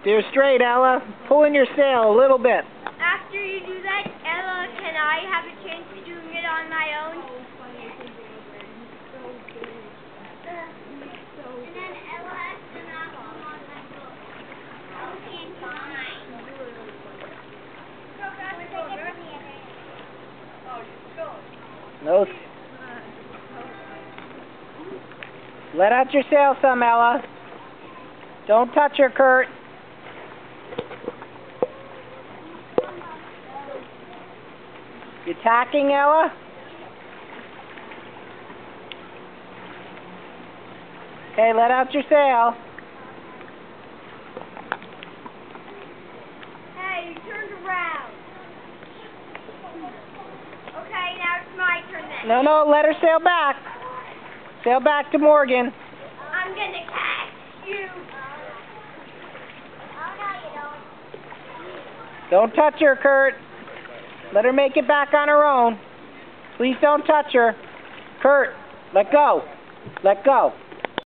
Steer straight, Ella. Pull in your sail a little bit. After you do that, Ella, can I have a chance to doing it on my own? And then Ella has to knock on my boat. Okay, fine. No. Let out your sail some, Ella. Don't touch her, Kurt. You tacking, Ella? Okay, let out your sail. Hey, you turned around. Okay, now it's my turn then. No, no, let her sail back. Sail back to Morgan. I'm gonna catch you. Oh no, you don't. Don't touch her, Kurt. Let her make it back on her own. Please don't touch her. Kurt, let go. Let go.